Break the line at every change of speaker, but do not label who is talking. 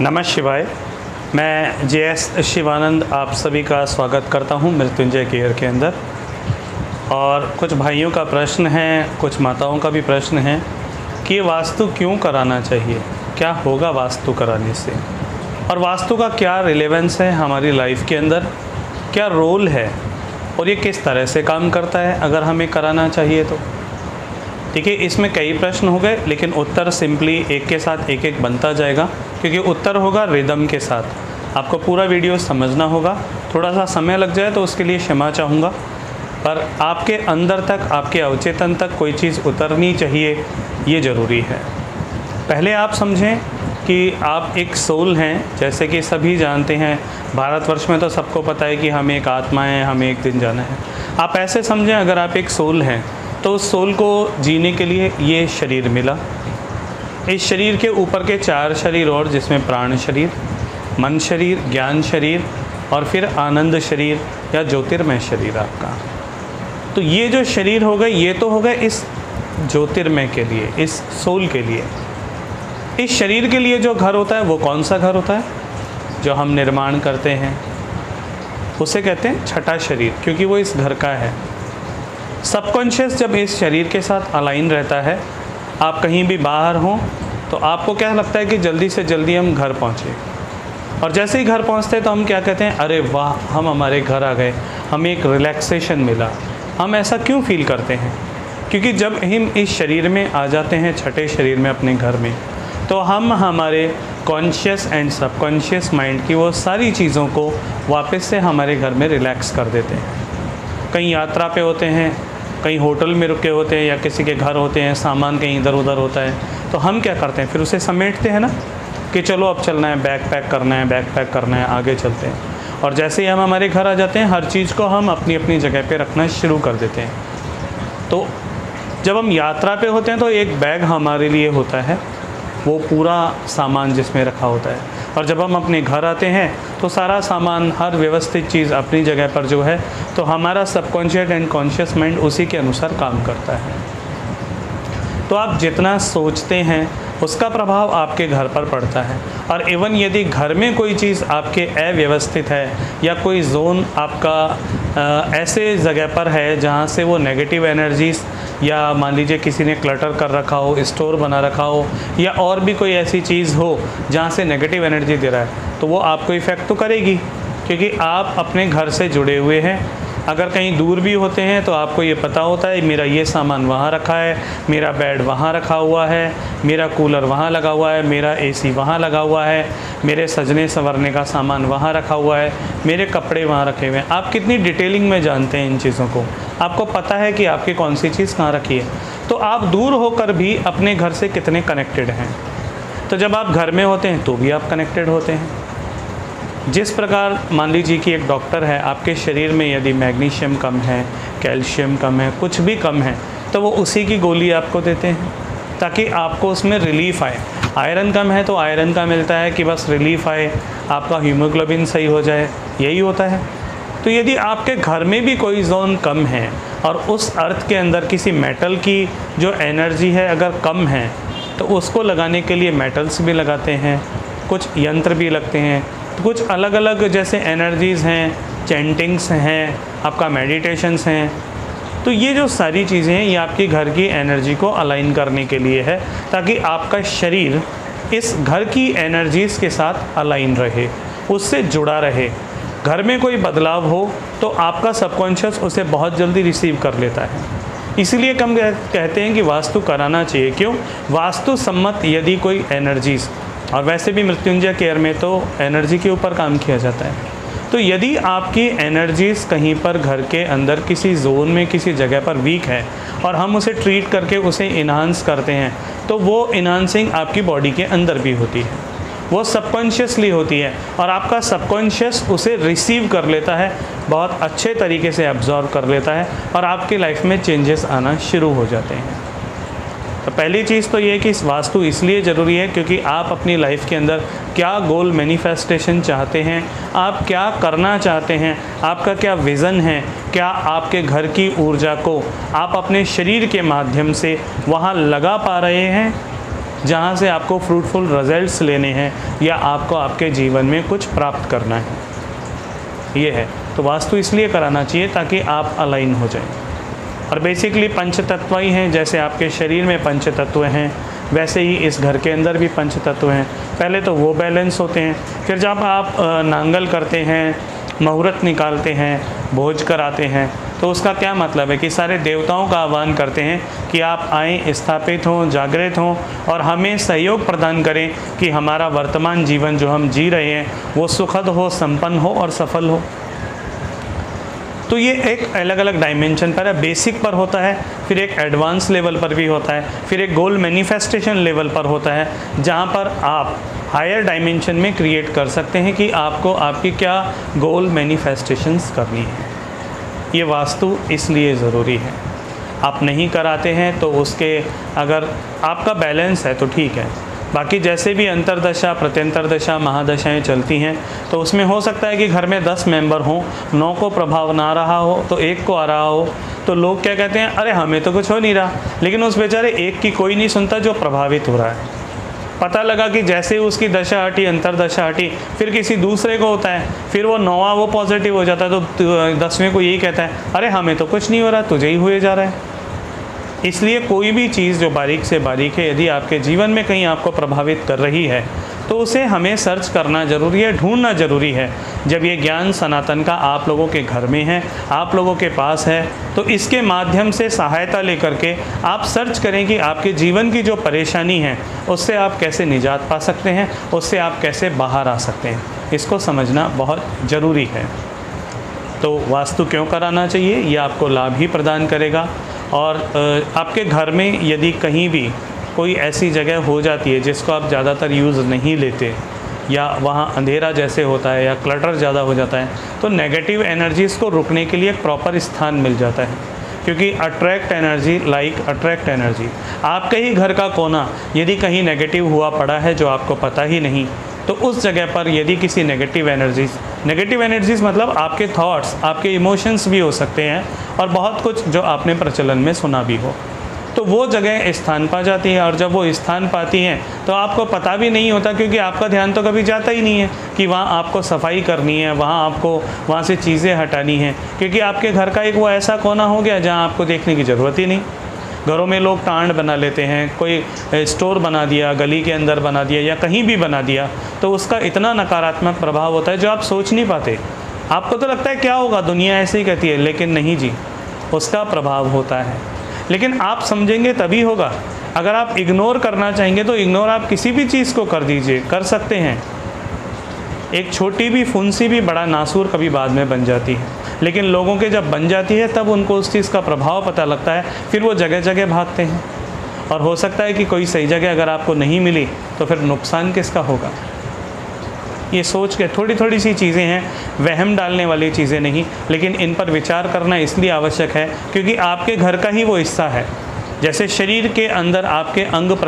नमः शिवाय। मैं जे एस शिवानंद आप सभी का स्वागत करता हूँ मृत्युंजय केयर के अंदर। और कुछ भाइयों का प्रश्न है, कुछ माताओं का भी प्रश्न है कि वास्तु क्यों कराना चाहिए? क्या होगा वास्तु कराने से? और वास्तु का क्या रिलेवेंस है हमारी लाइफ के अंदर? क्या रोल है? और ये किस तरह से काम करता है अगर हमें कराना चाहिए तो? देखिए, इसमें कई प्रश्न हो गए, लेकिन उत्तर सिंपली एक के साथ एक एक बनता जाएगा। क्योंकि उत्तर होगा रिदम के साथ। आपको पूरा वीडियो समझना होगा। थोड़ा सा समय लग जाए तो उसके लिए क्षमा चाहूँगा। पर आपके अंदर तक, आपके अवचेतन तक कोई चीज़ उतरनी चाहिए, ये ज़रूरी है। पहले आप समझें कि आप एक सोल हैं। जैसे कि सभी जानते हैं, भारतवर्ष में तो सबको पता है कि हम एक आत्मा है, हमें एक दिन जाना है। आप ऐसे समझें, अगर आप एक सोल हैं तो उस सोल को जीने के लिए ये शरीर मिला। इस शरीर के ऊपर के चार शरीर और, जिसमें प्राण शरीर, मन शरीर, ज्ञान शरीर और फिर आनंद शरीर या ज्योतिर्मय शरीर आपका। तो ये जो शरीर हो गए, ये तो हो गए इस ज्योतिर्मय के लिए, इस सोल के लिए। इस शरीर के लिए जो घर होता है, वो कौन सा घर होता है? जो हम निर्माण करते हैं। उसे कहते हैं छठा शरीर, क्योंकि वो इस घर का है। सबकॉन्शियस जब इस शरीर के साथ अलाइन रहता है आप कहीं भी बाहर हों तो आपको क्या लगता है कि जल्दी से जल्दी हम घर पहुँचे? और जैसे ही घर पहुँचते हैं तो हम क्या कहते हैं, अरे वाह, हम हमारे घर आ गए, हमें एक रिलैक्सेशन मिला। हम ऐसा क्यों फील करते हैं? क्योंकि जब हम इस शरीर में आ जाते हैं, छठे शरीर में अपने घर में तो हम हमारे कॉन्शियस एंड सबकॉन्शियस माइंड की वो सारी चीज़ों को वापस से हमारे घर में रिलैक्स कर देते हैं। कहीं यात्रा पे होते हैं कहीं होटल में रुके होते हैं या किसी के घर होते हैं, सामान कहीं इधर उधर होता है तो हम क्या करते हैं? फिर उसे समेटते हैं ना कि चलो अब चलना है बैग पैक करना है बैग पैक करना है, आगे चलते हैं। और जैसे ही हम हमारे घर आ जाते हैं, हर चीज़ को हम अपनी अपनी जगह पे रखना शुरू कर देते हैं। तो जब हम यात्रा पे होते हैं तो एक बैग हमारे लिए होता है, वो पूरा सामान जिसमें रखा होता है। और जब हम अपने घर आते हैं तो सारा सामान हर व्यवस्थित चीज़ अपनी जगह पर जो है तो हमारा सबकॉन्शियस एंड कॉन्शियस माइंड उसी के अनुसार काम करता है। तो आप जितना सोचते हैं उसका प्रभाव आपके घर पर पड़ता है। और इवन यदि घर में कोई चीज़ आपके अव्यवस्थित है या कोई जोन आपका आ, ऐसे जगह पर है जहाँ से वो नेगेटिव एनर्जीज़ या मान लीजिए किसी ने क्लटर कर रखा हो स्टोर बना रखा हो या और भी कोई ऐसी चीज़ हो जहाँ से नेगेटिव एनर्जी दे रहा है तो वो आपको इफ़ेक्ट तो करेगी, क्योंकि आप अपने घर से जुड़े हुए हैं। अगर कहीं दूर भी होते हैं तो आपको ये पता होता है, मेरा ये सामान वहाँ रखा है, मेरा बेड वहाँ रखा हुआ है, मेरा कूलर वहाँ लगा हुआ है, मेरा एसी वहाँ लगा हुआ है, मेरे सजने संवरने का सामान वहाँ रखा हुआ है, मेरे कपड़े वहाँ रखे हुए हैं। आप कितनी डिटेलिंग में जानते हैं इन चीज़ों को? आपको पता है कि आपकी कौन सी चीज़ कहाँ रखी है। तो आप दूर होकर भी अपने घर से कितने कनेक्टेड हैं। तो जब आप घर में होते हैं तो भी आप कनेक्टेड होते हैं। जिस प्रकार मान लीजिए कि एक डॉक्टर है, आपके शरीर में यदि मैग्नीशियम कम है, कैल्शियम कम है, कुछ भी कम है तो वो उसी की गोली आपको देते हैं, ताकि आपको उसमें रिलीफ आए। आयरन कम है तो आयरन का मिलता है कि बस रिलीफ आए, आपका हीमोग्लोबिन सही हो जाए, यही होता है। तो यदि आपके घर में भी कोई जोन कम है और उस अर्थ के अंदर किसी मेटल की जो एनर्जी है अगर कम है तो उसको लगाने के लिए मेटल्स भी लगाते हैं, कुछ यंत्र भी लगते हैं कुछ अलग अलग जैसे एनर्जीज़ हैं चैंटिंग्स हैं, आपका मेडिटेशंस हैं। तो ये जो सारी चीज़ें हैं, ये आपकी घर की एनर्जी को अलाइन करने के लिए है, ताकि आपका शरीर इस घर की एनर्जीज़ के साथ अलाइन रहे, उससे जुड़ा रहे। घर में कोई बदलाव हो तो आपका सबकॉन्शियस उसे बहुत जल्दी रिसीव कर लेता है। इसीलिए कम कहते हैं कि वास्तु कराना चाहिए। क्यों? वास्तु सम्मत यदि कोई एनर्जीज़ और वैसे भी मृत्युंजय केयर में तो एनर्जी के ऊपर काम किया जाता है। तो यदि आपकी एनर्जीज़ कहीं पर घर के अंदर किसी जोन में किसी जगह पर वीक है और हम उसे ट्रीट करके उसे इन्हांस करते हैं तो वो इन्हांसिंग आपकी बॉडी के अंदर भी होती है। वो सबकॉन्शियसली होती है और आपका सबकॉन्शियस उसे रिसीव कर लेता है, बहुत अच्छे तरीके से एब्जॉर्व कर लेता है और आपकी लाइफ में चेंजेस आना शुरू हो जाते हैं। तो पहली चीज़ तो ये कि इस वास्तु इसलिए ज़रूरी है क्योंकि आप अपनी लाइफ के अंदर क्या गोल मैनिफेस्टेशन चाहते हैं, आप क्या करना चाहते हैं, आपका क्या विज़न है, क्या आपके घर की ऊर्जा को आप अपने शरीर के माध्यम से वहाँ लगा पा रहे हैं, जहाँ से आपको फ्रूटफुल रिजल्ट्स लेने हैं या आपको आपके जीवन में कुछ प्राप्त करना है। ये है। तो वास्तु इसलिए कराना चाहिए ताकि आप अलाइन हो जाएँ। और बेसिकली पंच तत्व ही हैं, जैसे आपके शरीर में पंच तत्व हैं, वैसे ही इस घर के अंदर भी पंच तत्व हैं। पहले तो वो बैलेंस होते हैं, फिर जब आप नांगल करते हैं, मुहूर्त निकालते हैं, भोज कराते हैं तो उसका क्या मतलब है कि सारे देवताओं का आह्वान करते हैं कि आप आएँ, स्थापित हों, जागृत हों और हमें सहयोग प्रदान करें कि हमारा वर्तमान जीवन जो हम जी रहे हैं, वो सुखद हो, संपन्न हो और सफल हो। तो ये एक अलग अलग डायमेंशन पर है। बेसिक पर होता है, फिर एक एडवांस लेवल पर भी होता है, फिर एक गोल मैनिफेस्टेशन लेवल पर होता है, जहाँ पर आप हायर डायमेंशन में क्रिएट कर सकते हैं कि आपको आपकी क्या गोल मैनिफेस्टेशंस करनी है। ये वास्तु इसलिए ज़रूरी है। आप नहीं कराते हैं तो उसके अगर आपका बैलेंस है तो ठीक है। बाकी जैसे भी अंतरदशा प्रत्यंतर दशा महादशाएँ चलती हैं तो उसमें हो सकता है कि घर में दस मेंबर हों, नौ को प्रभाव ना रहा हो तो एक को आ रहा हो तो लोग क्या कहते हैं, अरे, हमें तो कुछ हो नहीं रहा। लेकिन उस बेचारे एक की कोई नहीं सुनता जो प्रभावित हो रहा है। पता लगा कि जैसे उसकी दशा हटी, अंतरदशा हटी, फिर किसी दूसरे को होता है, फिर वो नौवा वो पॉजिटिव हो जाता है तो दसवें को यही कहता है, अरे, हमें तो कुछ नहीं हो रहा, तुझे ही हुए जा रहा है। इसलिए कोई भी चीज़ जो बारीक से बारीक है, यदि आपके जीवन में कहीं आपको प्रभावित कर रही है तो उसे हमें सर्च करना ज़रूरी है, ढूंढना ज़रूरी है। जब ये ज्ञान सनातन का आप लोगों के घर में है, आप लोगों के पास है तो इसके माध्यम से सहायता लेकर के आप सर्च करें कि आपके जीवन की जो परेशानी है, उससे आप कैसे निजात पा सकते हैं, उससे आप कैसे बाहर आ सकते हैं। इसको समझना बहुत ज़रूरी है। तो वास्तु क्यों कराना चाहिए? ये आपको लाभ ही प्रदान करेगा। और आपके घर में यदि कहीं भी कोई ऐसी जगह हो जाती है जिसको आप ज़्यादातर यूज़ नहीं लेते या वहाँ अंधेरा जैसे होता है या क्लटर ज़्यादा हो जाता है तो नेगेटिव एनर्जीज़ को रुकने के लिए एक प्रॉपर स्थान मिल जाता है। क्योंकि attract energy, like attract energy, आपके ही घर का कोना यदि कहीं नेगेटिव हुआ पड़ा है जो आपको पता ही नहीं तो उस जगह पर यदि किसी नेगेटिव एनर्जीज नेगेटिव एनर्जीज मतलब आपके थॉट्स आपके इमोशंस भी हो सकते हैं और बहुत कुछ जो आपने प्रचलन में सुना भी हो। तो वो जगह स्थान पा जाती है और जब वो स्थान पाती हैं तो आपको पता भी नहीं होता क्योंकि आपका ध्यान तो कभी जाता ही नहीं है कि वहाँ आपको सफ़ाई करनी है, वहाँ आपको, वहाँ से चीज़ें हटानी हैं। क्योंकि आपके घर का एक वो ऐसा कोना हो गया जहाँ आपको देखने की ज़रूरत ही नहीं। घरों में लोग टांड बना लेते हैं, कोई स्टोर बना दिया, गली के अंदर बना दिया या कहीं भी बना दिया तो उसका इतना नकारात्मक प्रभाव होता है जो आप सोच नहीं पाते। आपको तो लगता है क्या होगा, दुनिया ऐसे ही कहती है, लेकिन नहीं जी, उसका प्रभाव होता है। लेकिन आप समझेंगे तभी होगा। अगर आप इग्नोर करना चाहेंगे तो इग्नोर आप किसी भी चीज़ को कर दीजिए, कर सकते हैं। एक छोटी भी फुंसी भी बड़ा नासूर कभी बाद में बन जाती है। लेकिन लोगों के जब बन जाती है, तब उनको उस चीज़ का प्रभाव पता लगता है, फिर वो जगह जगह भागते हैं। और हो सकता है कि कोई सही जगह अगर आपको नहीं मिली तो फिर नुकसान किसका होगा? ये सोच के थोड़ी थोड़ी सी चीज़ें हैं, वहम डालने वाली चीज़ें नहीं, लेकिन इन पर विचार करना इसलिए आवश्यक है, क्योंकि आपके घर का ही वो हिस्सा है। जैसे शरीर के अंदर आपके अंग